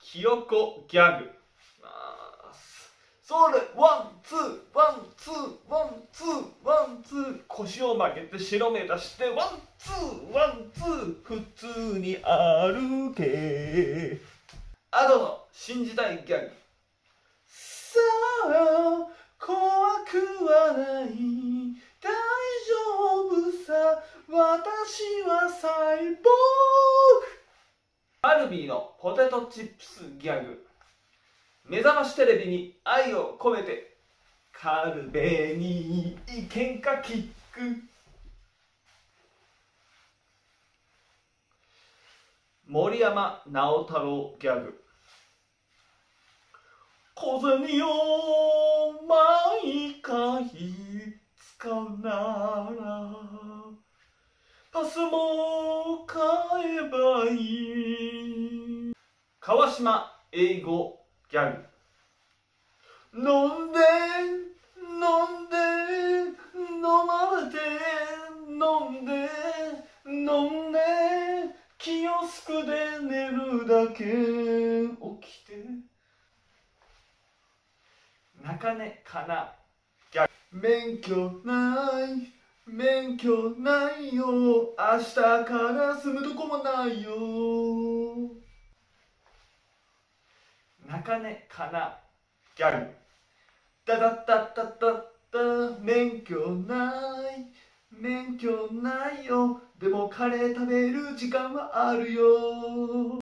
ひよこギャグ。それ one two one two one two one two。腰を曲げて白目出して one two one two。普通に歩け。アドの新時代ギャグ。さあ怖くはない。大丈夫さ。私はサイボーグ。カルビーのポテトチップスギャグ。目覚ましテレビに愛を込めてカルベに意見かキック。森山直太朗ギャグ。小銭を毎回使うならパスも買えばいい。川島英語ギャグ。飲んで飲んで飲まれて飲んで飲んでキオスクで寝るだけ。起きて。中根かなギャグ。免許ない免許ないよ。明日から住むとこもないよ。高根かな？ギャグダダッダッダッダッダ免許ない。免許ないよ。でもカレー食べる時間はあるよ。